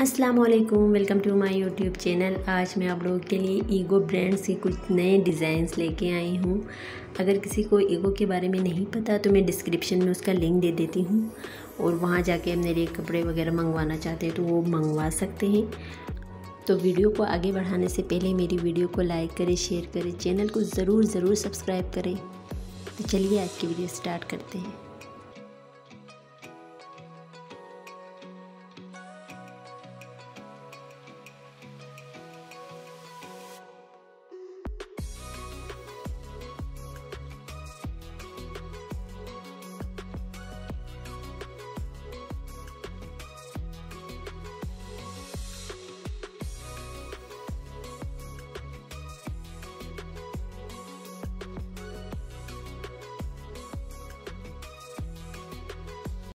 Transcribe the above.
अस्सलाम वालेकुम welcome to my YouTube channel आज मैं आप लोगों के लिए ईगो ब्रांड्स के कुछ नए डिज़ाइंस लेके आई हूँ। अगर किसी को ईगो के बारे में नहीं पता तो मैं डिस्क्रिप्शन में उसका लिंक दे देती हूँ। और वहाँ जाके मेरे कपड़े वगैरह मंगवाना चाहते हैं तो वो मंगवा सकते हैं। तो वीडियो को आगे बढ़ाने से पहले मेरी वीडियो को लाइक करें शेयर करें चैनल को ज़रूर ज़रूर सब्सक्राइब करें। तो चलिए आज की वीडियो स्टार्ट करते हैं।